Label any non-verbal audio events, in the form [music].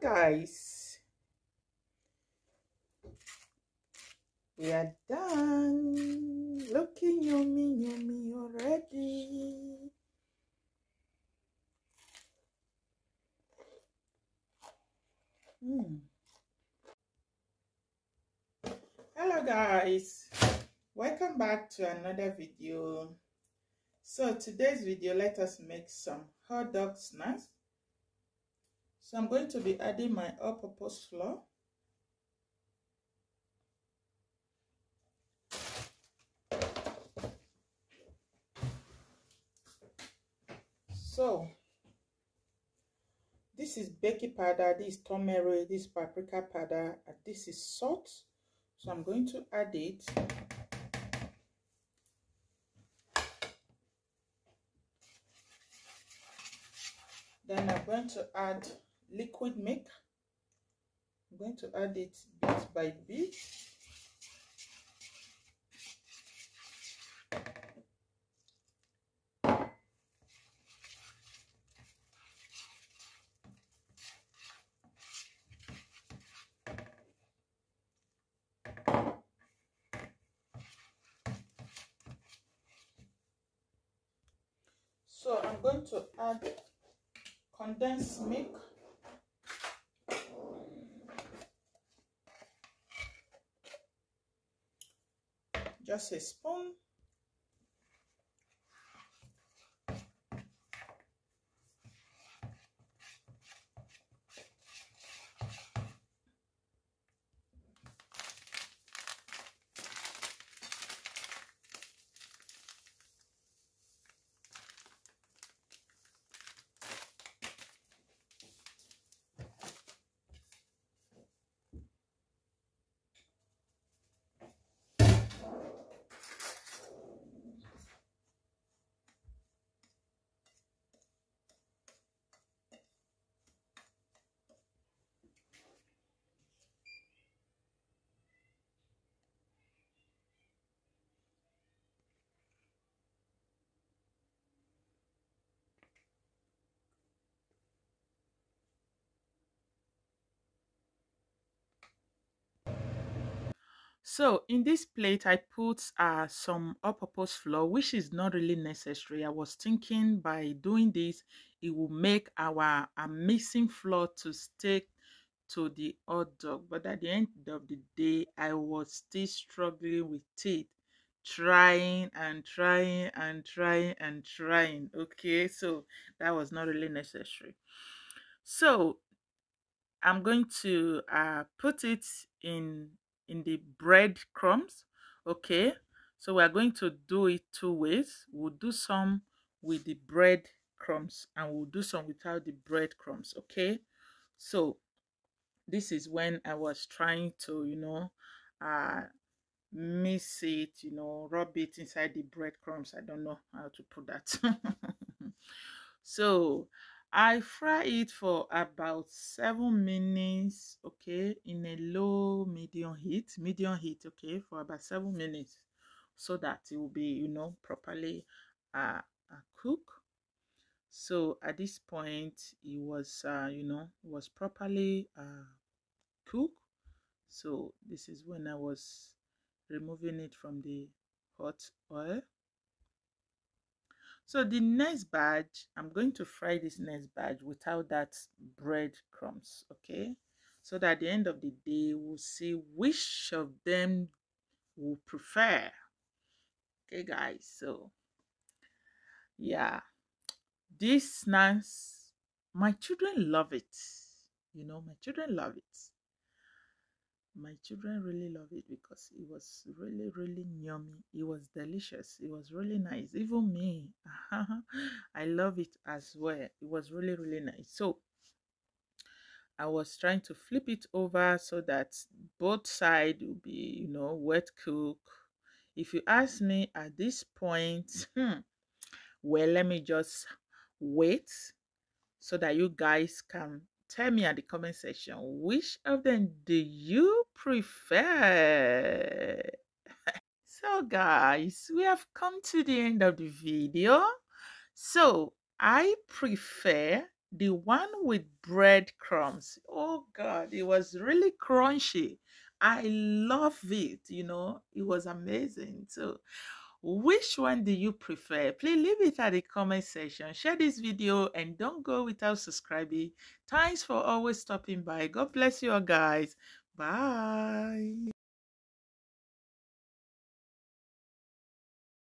guys. We are done. Looking yummy yummy already. Mm. hello guys. Welcome back to another video. So today's video let us make some hot dog snacks so I'm going to be adding my all-purpose flour. So, this is baking powder, this is turmeric, this is paprika powder, and this is salt. So I'm going to add it. Then I'm going to add liquid milk. I'm going to add it bit by bit. So I'm going to add condensed milk just a spoon So in this plate, I put uh, some all-purpose flour, which is not really necessary. I was thinking by doing this, it will make our missing flour to stick to the hot dog. But at the end of the day, I was still struggling with it, trying and trying and trying and trying. Okay, so that was not really necessary. So I'm going to uh, put it in in the bread crumbs okay? So we're going to do it two ways. We'll do some with the bread crumbs and we'll do some without the bread crumbs okay? So this is when i was trying to you know uh mix it you know rub it inside the breadcrumbs. I don't know how to put that. [laughs] So I fry it for about seven minutes, okay, in a low medium heat, medium heat, okay, for about seven minutes, so that it will be, you know, properly uh, uh cook. So at this point, it was, uh, you know, was properly uh, cooked. So this is when I was removing it from the hot oil. So the next batch, I'm going to fry this next batch without that bread crumbs, okay? So that at the end of the day, we'll see which of them will prefer. Okay, guys, so yeah, this snacks, my children love it. You know, my children love it my children really love it because it was really really yummy. It was delicious. It was really nice. Even me [laughs] i love it as well. It was really really nice. So i was trying to flip it over so that both side will be you know wet cook. If you ask me at this point hmm, well let me just wait so that you guys can tell me at the comment section which of them do you prefer [laughs] so guys we have come to the end of the video so i prefer the one with breadcrumbs. Oh God, it was really crunchy. I love it, you know, it was amazing. So, which one do you prefer? Please leave it at the comment section. Share this video and don't go without subscribing. Thanks for always stopping by. God bless you all, guys. Bye.